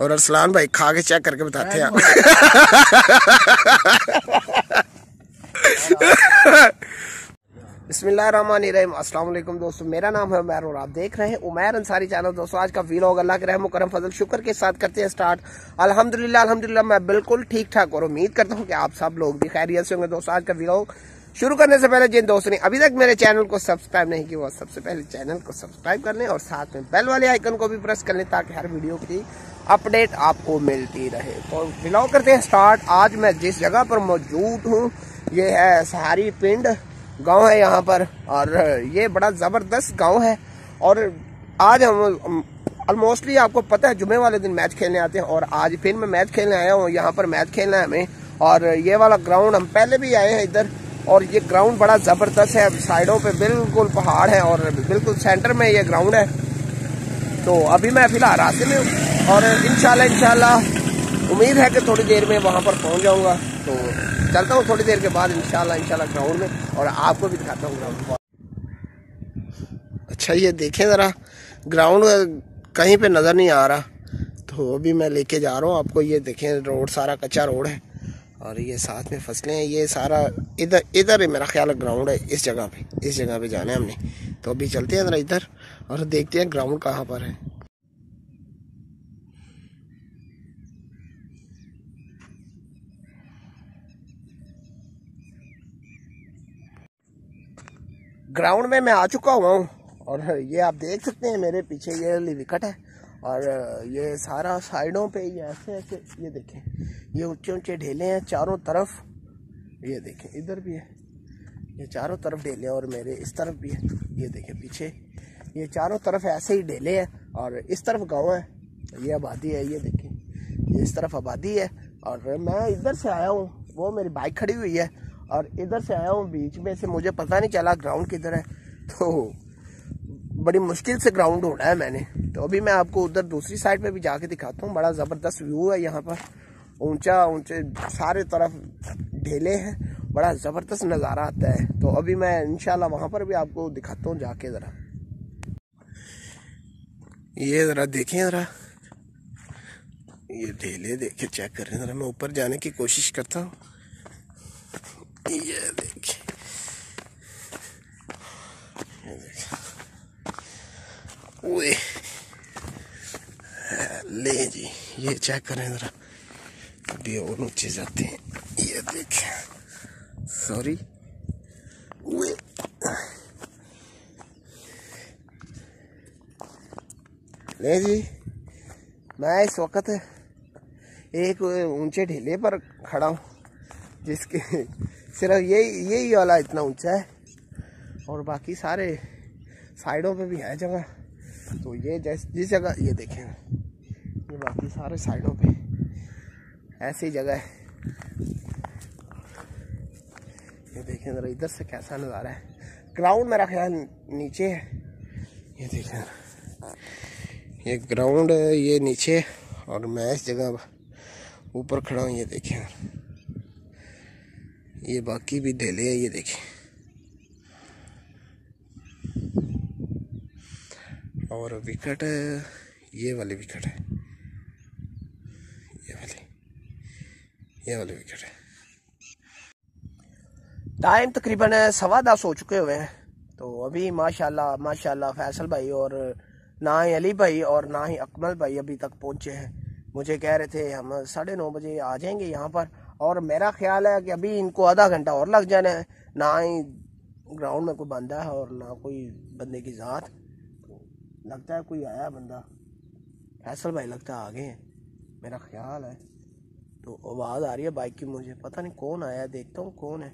और अरसलान भाई खा के चेक करके बताते हैं। बिस्मिल्लाहिर्रहमानिर्रहीम। अस्सलाम दोस्तों, मेरा नाम है उमैर और आप देख रहे हैं उमैर अंसारी चैनल। दोस्तों, आज का वीलॉग अल्लाह के रहम करम फजल शुक्र के साथ करते हैं स्टार्ट अल्हम्दुलिल्लाह अल्हम्दुलिल्लाह, मैं बिल्कुल ठीक ठाक और उम्मीद करता हूँ कि आप सब लोग भी खैरियत से होंगे। दोस्तों, आज का वीलॉग शुरू करने से पहले जिन दोस्तों ने अभी तक मेरे चैनल को सब्सक्राइब नहीं किया सबसे पहले चैनल को सब्सक्राइब कर लें और साथ में बेल वाले आइकन को भी प्रेस कर लें ताकि हर वीडियो की अपडेट आपको मिलती रहे। तो बिलोंग करते हैं स्टार्ट। आज मैं जिस जगह पर मौजूद हूँ, ये है सहारी पिंड। गाँव है यहाँ पर, और ये बड़ा ज़बरदस्त गाँव है। और आज हम ऑलमोस्टली आपको पता है जुमे वाले दिन मैच खेलने आते हैं, और आज फिर मैं मैच खेलने आया हूँ। यहाँ पर मैच खेलना है हमें। और ये वाला ग्राउंड हम पहले भी आए हैं इधर, और ये ग्राउंड बड़ा ज़बरदस्त है। साइडों पे बिल्कुल पहाड़ है, और बिल्कुल सेंटर में ये ग्राउंड है। तो अभी मैं फ़िलहाल रास्ते में हूँ। और इंशाल्लाह इंशाल्लाह, उम्मीद है कि थोड़ी देर में वहाँ पर पहुँच जाऊँगा। तो चलता हूँ थोड़ी देर के बाद इंशाल्लाह इंशाल्लाह ग्राउंड में और आपको भी दिखाता हूँ ग्राउंड। अच्छा ये देखें ज़रा, ग्राउंड कहीं पे नज़र नहीं आ रहा। तो अभी मैं लेके जा रहा हूँ आपको, ये देखें रोड, सारा कच्चा रोड है। और ये साथ में फ़सलें हैं, ये सारा इधर इधर है मेरा ख्याल ग्राउंड है, इस जगह पे, इस जगह पे जाना है हमने। तो अभी चलते हैं ज़रा इधर और देखते हैं ग्राउंड कहाँ पर है। ग्राउंड में मैं आ चुका हुआ हूँ। और ये आप देख सकते हैं, मेरे पीछे ये वाली विकेट है। और ये सारा साइडों पे ये ऐसे ऐसे, ये देखें। ये ऊँचे ऊँचे ढेले हैं चारों तरफ़। ये देखें, इधर भी है। ये चारों तरफ़ ढेले और मेरे इस तरफ़ भी है। ये देखें पीछे। ये चारों तरफ़ ऐसे ही ढेले हैं और इस तरफ़ गाँव है। ये आबादी है, ये देखें। ये इस तरफ़ आबादी है। और मैं इधर से आया हूँ। वो मेरी बाइक खड़ी हुई है। और इधर से आया हूँ बीच में से, मुझे पता नहीं चला ग्राउंड किधर है। तो बड़ी मुश्किल से ग्राउंड ढूंढा है मैंने। तो अभी मैं आपको उधर दूसरी साइड पे भी जाके दिखाता हूँ। बड़ा ज़बरदस्त व्यू है यहाँ पर। ऊँचा, ऊँचे सारे तरफ़ ढेले हैं। बड़ा ज़बरदस्त नज़ारा आता है। तो अभी मैं इनशाला वहाँ पर भी आपको दिखाता हूँ जाके ज़रा। ये ज़रा देखें ज़रा। ये ढेले देखे चेक कर ज़रा। मैं ऊपर जाने की कोशिश करता हूँ। ये देखिए ओए ले जी ये चेक करें ज़रा अभी और ऊँचे जाते हैं ये देखें। सॉरी ओए ले जी मैं इस वक्त एक ऊँचे ढीले पर खड़ा हूँ, जिसके सिर्फ़ यही यही वाला इतना ऊँचा है। और बाकी सारे साइडों पे भी है जगह। तो ये जैस जगह, ये देखें। ये बाकी सारे साइडों पे ऐसी जगह है। ये देखें ज़रा इधर से कैसा नज़ारा है। ग्राउंड मेरा ख्याल नीचे है। ये देखें। ये ग्राउंड ये नीचे और मैं इस जगह ऊपर खड़ा हूँ, ये देखें। ये बाकी भी ढेले हैं, ये देखें। और विकेट, ये वाली विकेट है। ये वाली। ये वाली विकेट है। टाइम तकरीबन सवा दस हो चुके हुए हैं। तो अभी माशाल्लाह माशाल्लाह फैसल भाई और ना ही अली भाई और ना ही अकमल भाई अभी तक पहुँचे हैं। मुझे कह रहे थे, हम साढ़े नौ बजे आ जाएँगे यहाँ पर। और मेरा ख्याल है कि अभी इनको आधा घंटा और लग जाना है। ना ही ग्राउंड में कोई बंदा है और ना कोई बंदे की ज़ात। तो लगता है कोई आया बंदा। फैसल भाई लगता है आगे हैं। मेरा ख्याल है। तो आवाज़ आ रही है बाइक की मुझे। पता नहीं कौन आया देखता हूँ कौन है।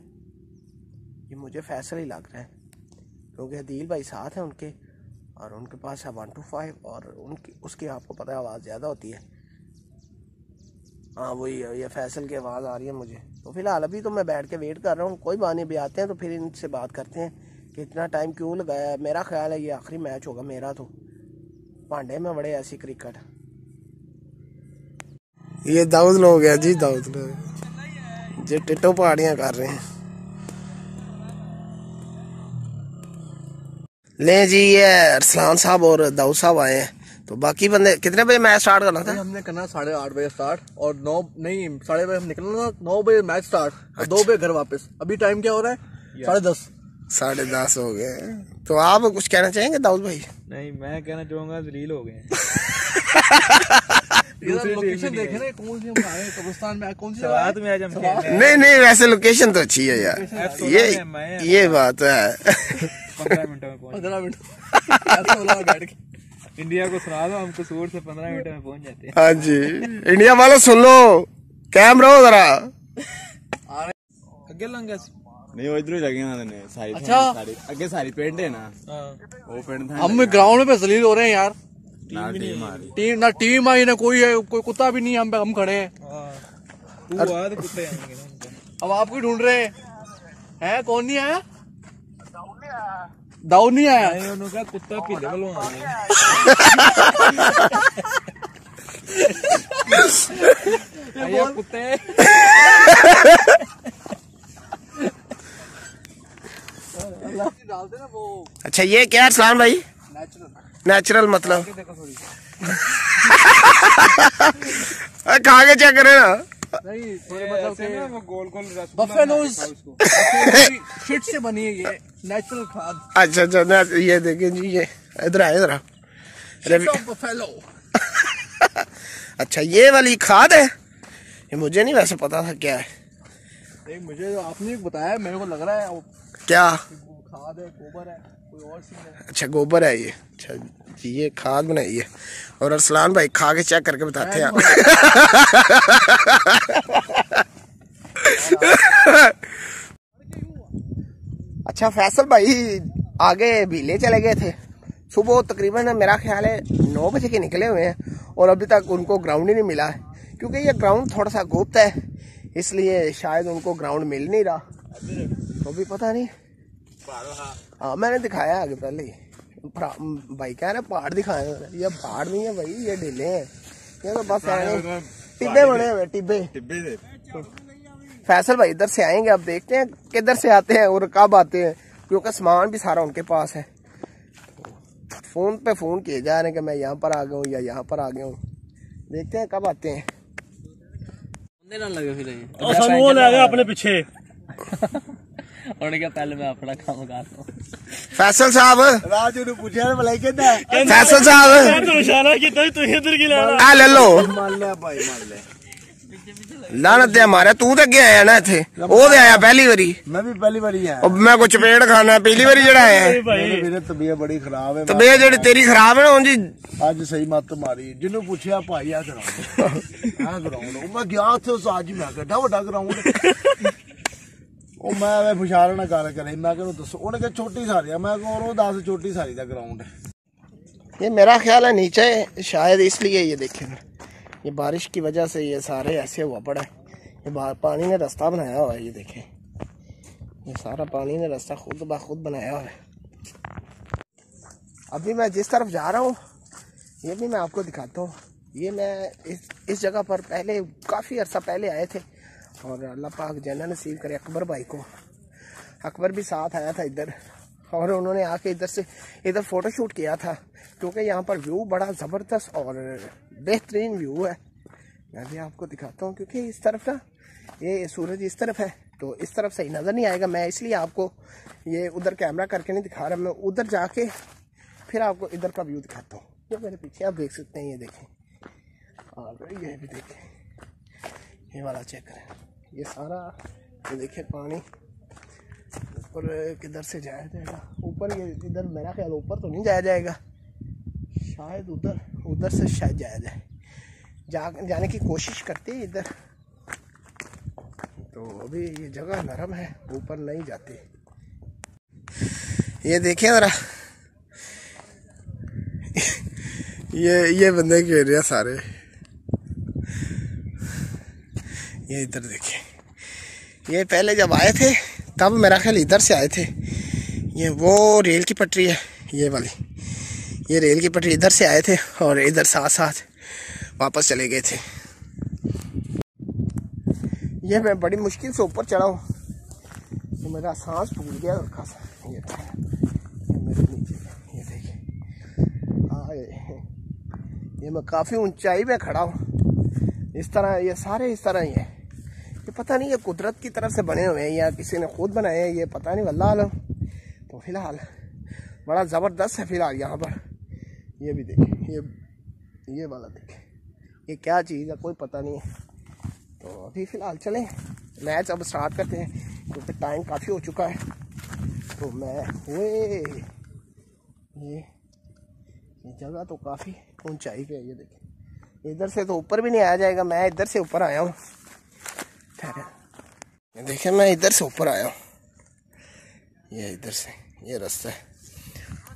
ये मुझे फैसल ही लग रहा है। क्योंकि हदील भाई साथ हैं उनके। और उनके पास है वन टू फाइव और उनकी, उसकी आपको पता है आवाज़ ज़्यादा होती है। हाँ वही है, ये फैसल की आवाज़ आ रही है मुझे। तो फ़िलहाल अभी तो मैं बैठ के वेट कर रहा हूँ, कोई बात नहीं भी आते हैं तो फिर इनसे बात करते हैं कि इतना टाइम क्यों लगाया है। मेरा ख्याल है ये आखिरी मैच होगा मेरा तो। पांडे में बड़े ऐसी क्रिकेट ये दाऊद लोग गया जी, दाऊद लोग। जो टिटो पहाड़ियाँ कर रहे हैं। ले जी, ये अरसलान साहब और दाऊद साहब आए हैं। तो बाकी बंदे कितने बजे मैच स्टार्ट करना था? हमने करना साढ़े आठ बजे स्टार्ट और नौ नहीं साढ़े बजे हम निकलना था नौ बजे मैच स्टार्ट और दो बजे घर वापस। अभी टाइम क्या हो रहा है? साढ़े दस। साढ़े दस हो गए। तो आप कुछ कहना चाहेंगे दाऊद भाई? नहीं मैं कहना चाहूँगा जलील हो गए लोकेशन देखे ना कौन सी हम आए कब्रिस्तान में कौन सी जगह रात में आज हम खेल रहे नहीं नहीं वैसे लोकेशन तो अच्छी है यार। ये ये बात है। पंद्रह मिनटों में पंद्रह मिनट बैठ के। इंडिया को सुना दो हम कसूर से पंद्रह मिनट में पहुँच जाते हैं। हाँ जी। इंडिया वालों सुन लो। कैम रहो जरा। अगे लंगा नहीं इधर ही लगे ना देने सारी अच्छा। सारी, अगे सारी पेंट है ना। हाँ। वो पेंट था हम ग्राउंड में जलील हो रहे हैं यार। ना टीम आ टीम ना टीम आई ना कोई है। कोई कुत्ता भी नहीं हम हम खड़े हैं। हाँ। तू बाद तो कुत्ते आएँगे ना अब आपको ढूंढ रहे हैं। है? कौन नहीं आया? दाऊ नहीं आया। कुत्ता कुत्ते। अच्छा ये क्या सलाम भाई? नेचुरल नेचुरल मतलब। देखो खा के चेक करे ना। नहीं मतलब वो गोल गोल बफेलोज शिट से बनी है ये नेचुरल खाद। अच्छा अच्छा ये देखें जी ये इधर आए इधर बफेलो अच्छा ये वाली खाद है? ये मुझे नहीं वैसे पता था क्या है। नहीं मुझे आपने बताया मेरे को लग रहा है क्या? खाद है गोबर है कोई और सीन है? अच्छा गोबर है ये। अच्छा जी ये खाद बनाई है। और अरसलान भाई खा के चेक करके बताते हैं आप। अच्छा फैसल भाई आगे भीले चले गए थे। सुबह तकरीबन मेरा ख्याल है नौ बजे के निकले हुए हैं और अभी तक उनको ग्राउंड ही नहीं मिला है। क्योंकि ये ग्राउंड थोड़ा सा गुप्त है इसलिए शायद उनको ग्राउंड मिल नहीं रहा। तो भी पता नहीं। हाँ। मैंने दिखाया आगे पहले भाई कह रहे पहाड़ दिखाए ये पहाड़ नहीं है भाई ये ढीले हैं। ये तो बस टिब्बे बने हुए टिब्बे। टिब्बे फैसल भाई इधर से आएँगे आप देखते हैं किधर से आते हैं और कब आते हैं। क्योंकि सामान भी सारा उनके पास है। फ़ोन पे फ़ोन किए जा रहे हैं कि मैं यहाँ पर आ गया हूँ या यहाँ पर आ गया हूँ। देखते हैं कब आते हैं। लगे फिर अपने पीछे। ਉਹਨੇ ਕਿਹਾ ਪਹਿਲੇ ਮੈਂ ਆਪਣਾ ਕੰਮ ਕਰ ਲਵਾਂ। ਫੈਸਲ ਸਾਹਿਬ। ਰਾਜੂ ਨੂੰ ਪੁੱਛਿਆ ਭਲਾਈ ਕਹਿੰਦਾ ਫੈਸਲ ਸਾਹਿਬ। ਤੂੰ ਇਸ਼ਾਰਾ ਕੀਤਾ ਤੁਸੀਂ ਇਧਰ ਕੀ ਲੈਣਾ? ਆ ਲੈ ਲੋ ਮੰਨ ਲਿਆ ਭਾਈ ਮੰਨ ਲਿਆ। ਲਾਣਤ ਤੇ ਮਾਰਿਆ ਤੂੰ ਤਾਂ ਅੱਗੇ ਆਇਆ ਨਾ ਇੱਥੇ। ਉਹ ਤੇ ਆਇਆ ਪਹਿਲੀ ਵਾਰੀ। ਮੈਂ ਵੀ ਪਹਿਲੀ ਵਾਰੀ ਆਇਆ। ਮੈਂ ਕੁਝ ਪੇੜ ਖਾਣਾ ਪਹਿਲੀ ਵਾਰੀ ਜਿਹੜਾ ਆਇਆ। ਮੇਰੇ ਤਬੀਅਤ ਬੜੀ ਖਰਾਬ ਹੈ ਤਬੀਅਤ ਜਿਹੜੀ ਤੇਰੀ ਖਰਾਬ ਹੈ ਨਾ ਉਂਝ ਅੱਜ ਸਹੀ ਮੱਤ ਮਾਰੀ। ਜਿਹਨੂੰ ਪੁੱਛਿਆ ਭਾਈ ਆ ਗਰਾਉਂਡ ਆ ਗਰਾਉਂਡ ਉਹ ਮੈਂ ਗਿਆ ਉਸ ਅੱਜ ਮੈਂ ਕਿਹਾ ਵੱਡਾ ਗਰਾਉਂਡ ਉਹ ਮੈਂ ਐਵੇਂ ਫੁਸ਼ਾਰ ਨਾਲ ਗੱਲ ਕਰੀ ਮੈਂ ਕਿਹਾ ਉਹਨੂੰ ਦੱਸੋ ਉਹਨੇ ਕਿਹਾ ਛੋਟੀ ਸਾਰੀ ਆ ਮੈਂ ਕਿਹਾ ਉਹ ਦੱਸ ਛੋਟੀ ਸਾਰੀ ਦਾ ਗਰਾਊਂਡ ये मेरा ख्याल है नीचे शायद इसलिए ये देखें ये बारिश की वजह से ये सारे ऐसे हुआ पड़ा है ये बा- पानी ने रास्ता बनाया हुआ है ये देखें ये सारा पानी ने रास्ता खुद ब खुद बनाया हुआ है अभी मैं जिस तरफ जा रहा हूँ ये भी मैं आपको दिखाता हूँ ये मैं इस इस जगह पर पहले काफ़ी अरसा पहले आए थे और अल्लाह पाक जना नसीब करे अकबर भाई को। अकबर भी साथ आया था इधर, और उन्होंने आके इधर से, इधर फ़ोटो शूट किया था, क्योंकि यहाँ पर व्यू बड़ा ज़बरदस्त और बेहतरीन व्यू है। मैं भी आपको दिखाता हूँ, क्योंकि इस तरफ़ ना, ये सूरज इस तरफ़ है तो इस तरफ़ सही नज़र नहीं आएगा। मैं इसलिए आपको ये उधर कैमरा करके नहीं दिखा रहा, मैं उधर जाके फिर आपको इधर का व्यू दिखाता हूँ। ये मेरे पीछे आप देख सकते हैं, ये देखें। और ये भी देखें। ये वाला चेक करें। ये सारा, ये देखिए पानी। ऊपर किधर से जाया जाएगा? ऊपर ये, इधर मेरा ख्याल ऊपर तो नहीं जाया जाएगा। शायद उधर उधर से शायद जाया जाए। जा, जाने की कोशिश करते हैं इधर। तो अभी ये जगह नरम है, ऊपर नहीं जाती। ये देखिए ज़रा। ये ये बंदे घेर रहे सारे। ये इधर देखिए। ये पहले जब आए थे, तब मेरा ख्याल इधर से आए थे। ये वो रेल की पटरी है, ये वाली। ये रेल की पटरी इधर से आए थे और इधर साथ साथ वापस चले गए थे। ये मैं बड़ी मुश्किल से ऊपर चढ़ा हूँ। ये मेरा सांस फूल गया हल्का सा। ये नीचे ये देखिए। ये मैं काफ़ी ऊंचाई पे खड़ा हूँ। इस तरह, ये सारे इस तरह ही है। ये पता नहीं ये कुदरत की तरफ़ से बने हुए हैं या किसी ने खुद बनाए हैं, ये पता नहीं वल्ला आलम। तो फ़िलहाल, बड़ा ज़बरदस्त है फ़िलहाल यहाँ पर। ये भी देखें, ये ये वाला देखें। ये क्या चीज़ है, कोई पता नहीं है। तो अभी फ़िलहाल चलें, मैच अब स्टार्ट करते हैं, क्योंकि टाइम काफ़ी हो चुका है। तो मैं वे ये ये जगह तो काफ़ी ऊंचाई पे है, ये देखें। इधर से तो ऊपर भी नहीं आया जाएगा, मैं इधर से ऊपर आया हूँ। ठहरे ये देखें मैं इधर से ऊपर आया हूँ। ये इधर से, ये रास्ता है।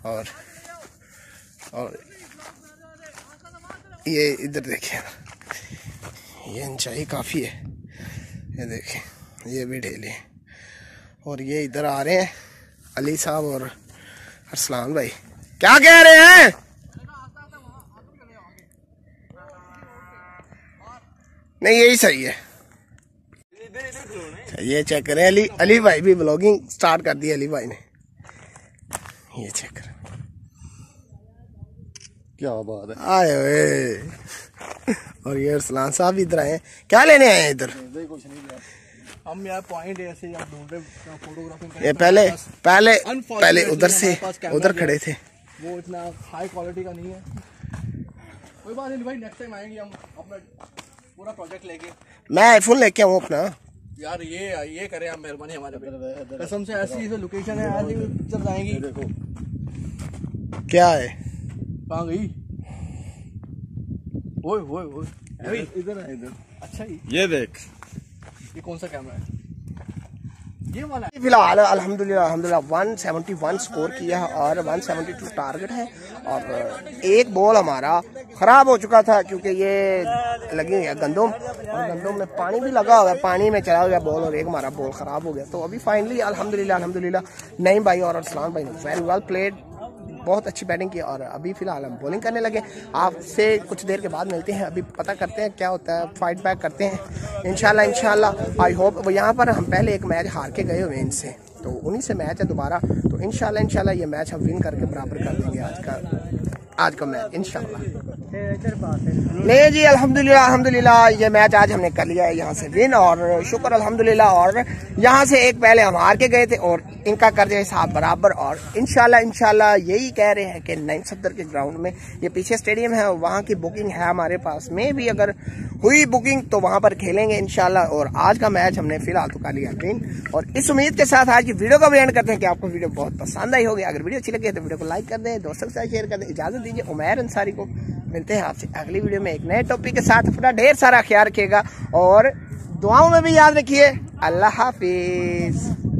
और और ये इधर देखिए ये ऊंचाई काफ़ी है। ये देखें ये भी ढेले हैं। और ये इधर आ रहे हैं अली साहब और अरसलान भाई। क्या कह रहे हैं? नहीं, यही सही है। ये चेक करें अली अली भाई भी ब्लॉगिंग स्टार्ट कर दी अली भाई ने। ये चेक करें। क्या बात है? आए ओए और ये अरसलान साहब भी इधर आए क्या लेने आए इधर? हम यार पॉइंट ऐसे यार ढूंढ रहे फोटोग्राफी ये पहले पहले पहले उधर से उधर खड़े थे। वो इतना हाई क्वालिटी का नहीं है। कोई बात नहीं भाई नेक्स्ट टाइम आएँगे हम अपना पूरा प्रोजेक्ट लेके। मैं आईफोन लेके आऊँ अपना। यार ये ये करें आप मेहरबानी हमारे पे। कसम से ऐसी जो लोकेशन है आज चल पिक्चर जाएँगी। देखो क्या है? कहाँ गई? ओए ओए ओए। इधर है इधर। अच्छा ही ये देख। ये कौन सा कैमरा है? ये वाला। अलहमदिल्ला फ़िलहाल, अल्हम्दुलिल्लाह अल्हम्दुलिल्लाह 171 स्कोर किया है और 172 टारगेट है और एक बॉल हमारा खराब हो चुका था क्योंकि ये लगी हुई है गंदम और गंदम में पानी भी लगा हुआ है, पानी में चला गया बॉल और एक हमारा बॉल खराब हो गया। तो अभी फाइनली अलहमदिल्ला अलहमदिल्ला नईम भाई और अरसलान भाई वेरी वेल प्लेड बहुत अच्छी बैटिंग की और अभी फ़िलहाल हम बॉलिंग करने लगे। आपसे कुछ देर के बाद मिलते हैं, अभी पता करते हैं क्या होता है फाइट बैक करते हैं। इनशाला इनशाला आई होप वो यहाँ पर हम पहले एक मैच हार के गए हुए इनसे। तो उन्हीं से मैच है दोबारा। तो इनशाला इनशाला ये मैच हम विन करके बराबर कर देंगे आज का आज का मैच इनशाला नहीं जी, अल्हम्दुलिल्लाह अल्हम्दुलिल्लाह, ये मैच आज हमने कर लिया है यहाँ से विन और शुक्र, अल्हम्दुलिल्लाह, और यहाँ से एक पहले हम हार के गए थे और इनका कर दिया हिसाब बराबर और इनशाला इनशाला यही कह रहे हैं कि नईम सफदर के ग्राउंड में ये पीछे स्टेडियम है वहाँ की बुकिंग है हमारे पास। में भी अगर हुई बुकिंग तो वहाँ पर खेलेंगे इनशाला और आज का मैच हमने फ़िलहाल तो कर लिया विन। और इस उम्मीद के साथ आज की वीडियो का भी एंड करते हैं कि आपको वीडियो बहुत पसंद आई होगी। अगर वीडियो अच्छी लगी तो वीडियो को लाइक कर दें, दोस्तों के साथ शेयर कर दें, इजाज़त दीजिए उमैर अंसारी को। मिलते हैं आपसे। अगली वीडियो में एक नए टॉपिक के साथ अपना ढेर सारा ख्याल रखिएगा और दुआओं में भी याद रखिए। अल्लाह हाफिज।